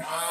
Wow.